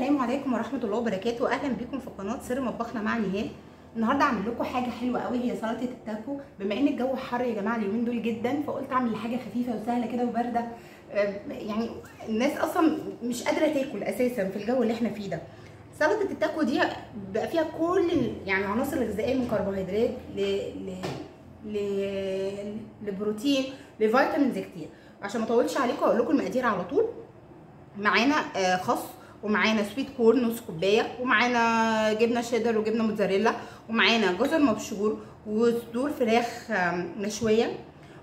السلام عليكم ورحمة الله وبركاته. أهلا بكم في قناة سر مطبخنا مع نهال النهارده اعمل لكم حاجة حلوة قوي هي سلطة التاكو. بما إن الجو حر يا جماعة اليومين دول جدا فقلت أعمل حاجة خفيفة وسهلة كده وباردة. آه، يعني الناس أصلا مش قادرة تاكل أساسا في الجو اللي إحنا فيه ده. سلطة التاكو دي بقى فيها كل يعني العناصر الغذائية من كربوهيدرات ل ل ل لبروتين ل vitamins كتير. عشان ما أطولش عليكم أقول لكم المقادير على طول. معانا آه، خس ومعانا sweet corn نص كوبايه ومعانا جبنة شيدر وجبنة موتزاريلا ومعانا جزر مبشور وصدور فراخ مشوية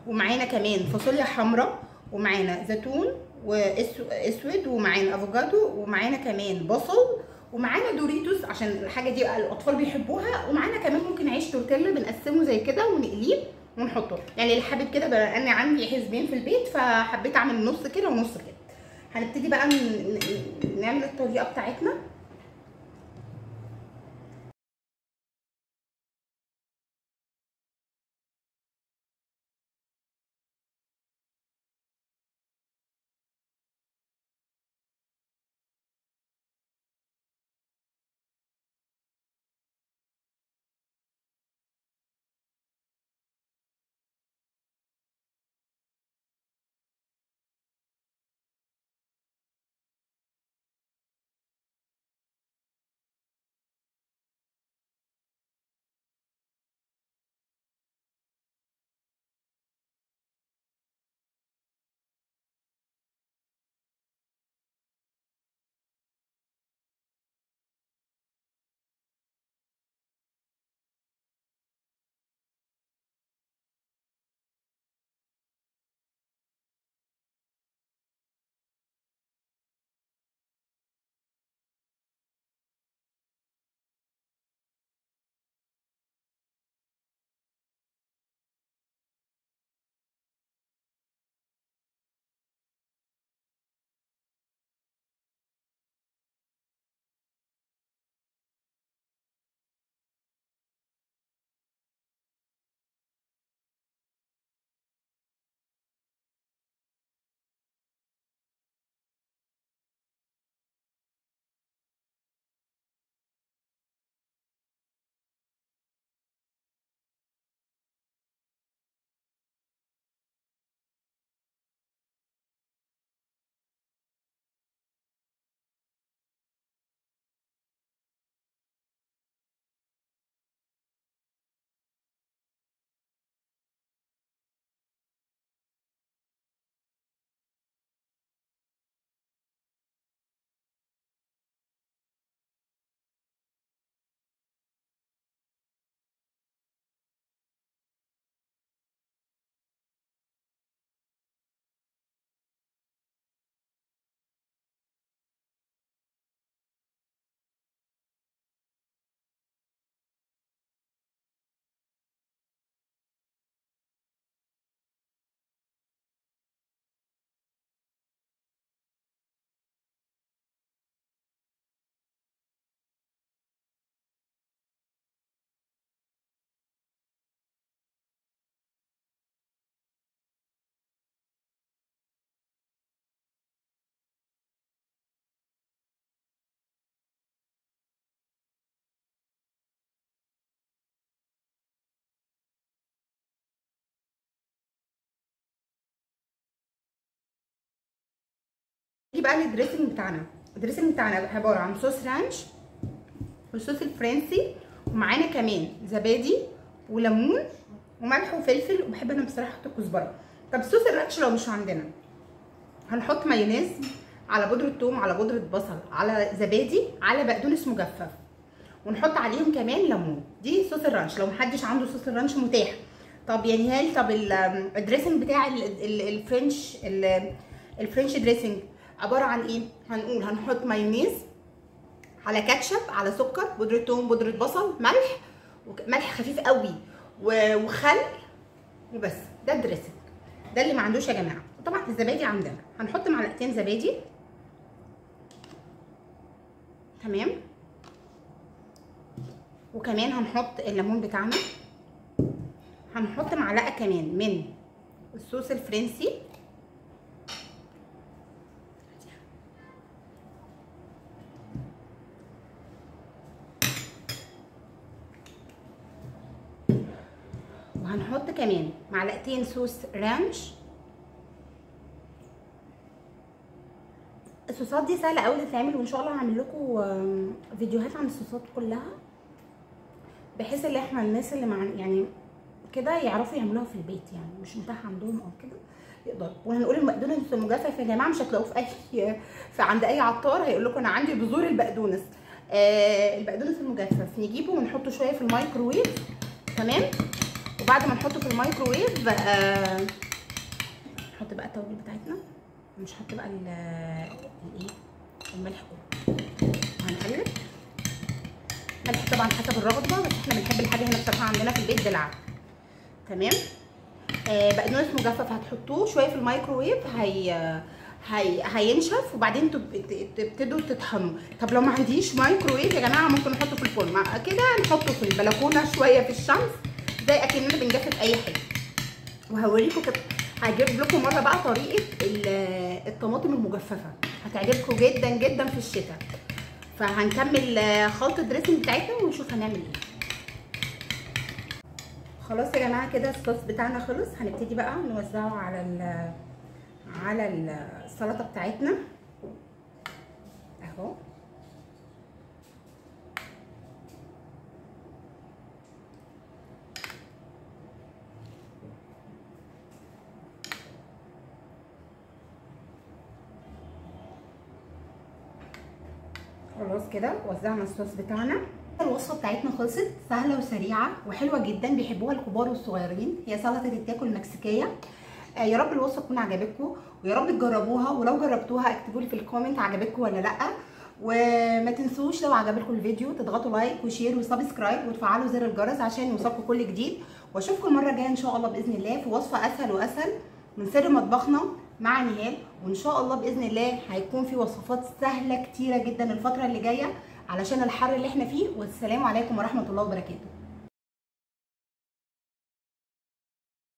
ومعانا كمان فاصوليا حمراء ومعانا زيتون واسود ومعانا افوكادو ومعانا كمان بصل ومعانا دوريتوس عشان الحاجة دي الأطفال بيحبوها ومعانا كمان ممكن عيش تورتيلا بنقسمه زي كده ونقليه ونحطه. يعني اللي حابب كده بما ان عندي حزبين في البيت فحبيت أعمل نص كده ونص كده. هنبتدي بقى نعمل الطريقة بتاعتنا. بقى لل dressing بتاعنا. ال dressing بتاعنا عبارة عن صوص ranch والصوص الفرنسي ومعانا كمان زبادي وليمون وملح وفلفل. وبحب أنا بصراحة أحط كزبره طب صوص ال ranch لو مش عندنا هنحط مايونيز على بودرة ثوم على بودرة بصل على زبادي على بقدونس مجفف. ونحط عليهم كمان ليمون. دي صوص ال ranch. لو محدش عنده صوص ال ranch متاح. طب يعني هل طب ال- ال dressing بتاع ال- ال- ال French ال- ال French dressing عبارة عن إيه؟ هنقول هنحط مايونيز على كاتشب على سكر بودرة ثوم بودرة بصل ملح ملح خفيف قوي وخل وبس. ده ال dressing ده اللي ما عندوش يا جماعة. طبعا الزبادي عندنا. هنحط معلقتين زبادي. تمام؟ وكمان هنحط الليمون بتاعنا. هنحط معلقة كمان من الصوص الفرنسي. هنحط كمان معلقتين صوص رانش. الصوصات دي سهلة قوي تتعمل وإن شاء الله هعمل لكم فيديوهات عن الصوصات كلها بحيث ان إحنا الناس اللي مع يعني كده يعرفوا يعملوها في البيت يعني مش متاح عندهم أو كده يقدروا. وهنقول البقدونس المجفف يا جماعة مش هتلاقوه في أي في عند أي عطار هيقول لكم أنا عندي بذور البقدونس. آه البقدونس المجفف. نجيبه ونحطه شوية في الميكروويف. تمام؟ وبعد ما نحطه في الميكروويف آه نحط بقى التوابل بتاعتنا. مش هحط بقى الايه الملح. وهنقلب ملح طبعا حسب الرغبة بس إحنا بنحب الحاجة هنا بصراحة عندنا في البيت دلع. تمام؟ آه بقدونس مجفف هتحطوه شوية في الميكروويف هي هي هينشف وبعدين تبتدوا تطحنوا طب لو ما عنديش مايكروويف يا جماعة ممكن نحطه في الفرن. كده نحطه في البلكونة شوية في الشمس. زي أكننا بنجفف اي حاجة. وهوريكم كده هجيب لكم مرة بقى طريقة الطماطم المجففة. هتعجبكم جدا جدا في الشتاء. فهنكمل خلطة الدريسنج بتاعتنا ونشوف هنعمل إيه. خلاص يا جماعة كده الصوص بتاعنا خلص. هنبتدي بقى نوزعه على ال على السلطة بتاعتنا. اهو. خلاص كده وزعنا الصوص بتاعنا. الوصفة بتاعتنا خلصت سهلة وسريعة وحلوة جدا بيحبوها الكبار والصغيرين. هي سلطة التاكو المكسيكية. آه يا رب الوصفة تكون عجبتكم ويا رب تجربوها ولو جربتوها اكتبوا لي في ال comment عجبتكم ولا لأ. وما تنسوش لو عجبكم الفيديو تضغطوا like و share و subscribe وتفعلوا زر الجرس عشان يوصلكم كل جديد. وأشوفكم المره الجايه إن شاء الله بإذن الله في وصفة أسهل وأسهل من سر مطبخنا. مع نهال وإن شاء الله بإذن الله هيكون في وصفات سهلة كتيرة جدا الفترة اللي جاية علشان الحر اللي إحنا فيه. والسلام عليكم ورحمة الله وبركاته.